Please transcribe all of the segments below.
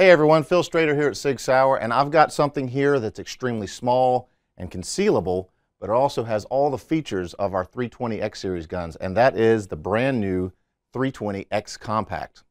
Hey everyone, Phil Strader here at Sig Sauer, and I've got something here that's extremely small and concealable, but it also has all the features of our 320X series guns, and that is the brand new 320X Compact.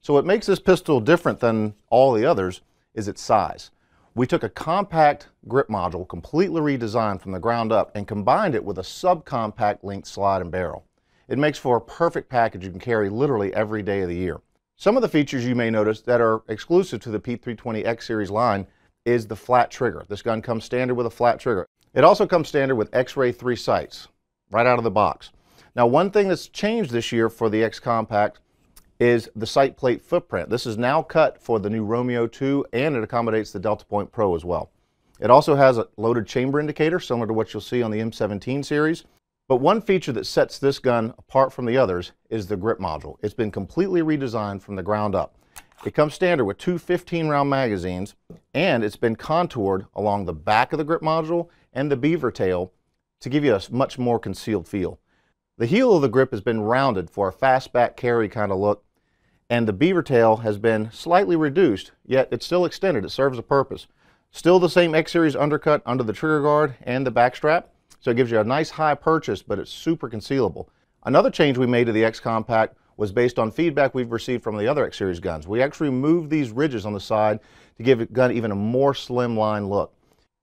So what makes this pistol different than all the others is its size. We took a compact grip module, completely redesigned from the ground up, and combined it with a subcompact linked slide and barrel. It makes for a perfect package you can carry literally every day of the year. Some of the features you may notice that are exclusive to the P320X series line is the flat trigger. This gun comes standard with a flat trigger. It also comes standard with X-Ray 3 sights, right out of the box. Now one thing that's changed this year for the X Compact is the sight plate footprint. This is now cut for the new Romeo 2 and it accommodates the Delta Point Pro as well. It also has a loaded chamber indicator similar to what you'll see on the M17 series but one feature that sets this gun apart from the others is the grip module. It's been completely redesigned from the ground up. It comes standard with two 15-round magazines, and it's been contoured along the back of the grip module and the beaver tail to give you a much more concealed feel. The heel of the grip has been rounded for a fastback carry kind of look, and the beaver tail has been slightly reduced, yet it's still extended. It serves a purpose. Still the same X-Series undercut under the trigger guard and the back strap, so it gives you a nice high purchase, but it's super concealable. Another change we made to the X Compact was based on feedback we've received from the other X Series guns. We actually removed these ridges on the side to give the gun even a more slimline look.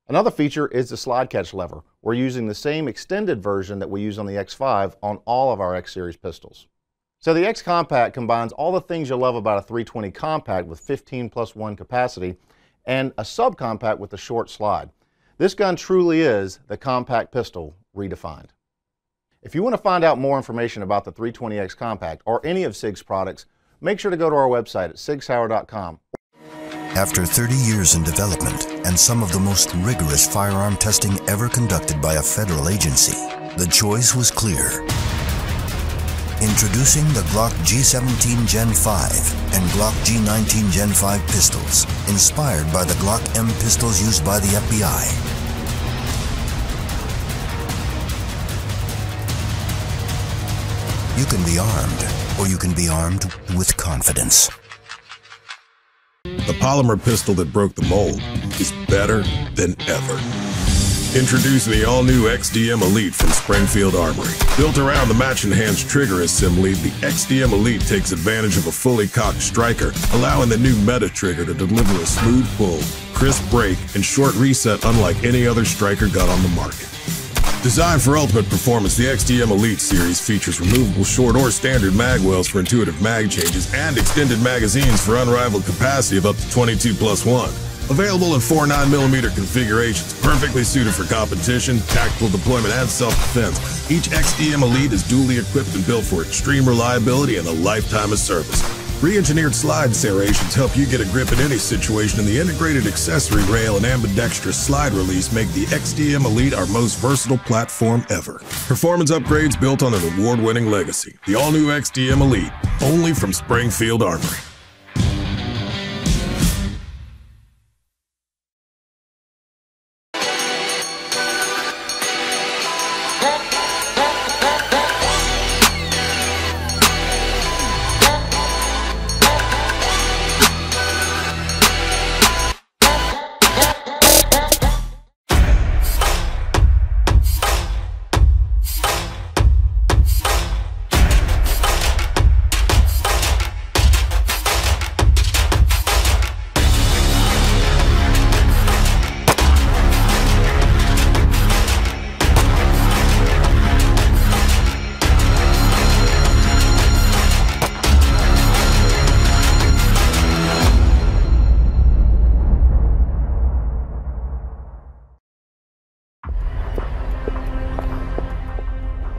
Another feature is the slide catch lever. We're using the same extended version that we use on the X5 on all of our X Series pistols. So the X Compact combines all the things you love about a 320 compact with 15 plus 1 capacity and a subcompact with a short slide. This gun truly is the compact pistol redefined. If you want to find out more information about the 320X Compact or any of SIG's products, make sure to go to our website at sigsauer.com. After 30 years in development and some of the most rigorous firearm testing ever conducted by a federal agency, the choice was clear. Introducing the Glock G17 Gen 5 and Glock G19 Gen 5 pistols, inspired by the Glock M pistols used by the FBI. You can be armed, or you can be armed with confidence. The polymer pistol that broke the mold is better than ever. Introducing the all-new XDM Elite from Springfield Armory. Built around the match-enhanced trigger assembly, the XDM Elite takes advantage of a fully cocked striker, allowing the new Meta trigger to deliver a smooth pull, crisp break, and short reset unlike any other striker gun on the market. Designed for ultimate performance, the XDM Elite series features removable short or standard mag wells for intuitive mag changes and extended magazines for unrivaled capacity of up to 22 plus 1. Available in four 9mm configurations, perfectly suited for competition, tactical deployment, and self-defense. Each XDM Elite is duly equipped and built for extreme reliability and a lifetime of service. Re-engineered slide serrations help you get a grip in any situation, and the integrated accessory rail and ambidextrous slide release make the XDM Elite our most versatile platform ever. Performance upgrades built on an award-winning legacy. The all-new XDM Elite, only from Springfield Armory.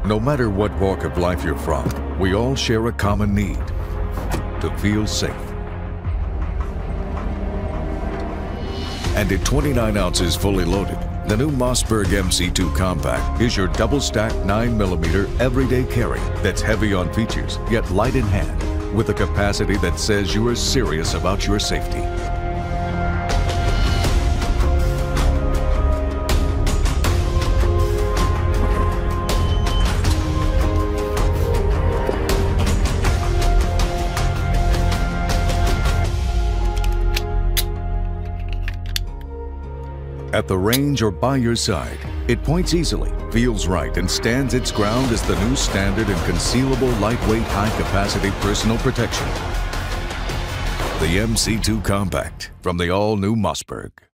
No matter what walk of life you're from, we all share a common need to feel safe. And at 29 ounces fully loaded, the new Mossberg MC2 Compact is your double-stacked 9mm everyday carry that's heavy on features, yet light in hand, with a capacity that says you are serious about your safety. At the range or by your side. It points easily, feels right, and stands its ground as the new standard in concealable, lightweight, high-capacity personal protection. The MC2 Compact from the all-new Mossberg.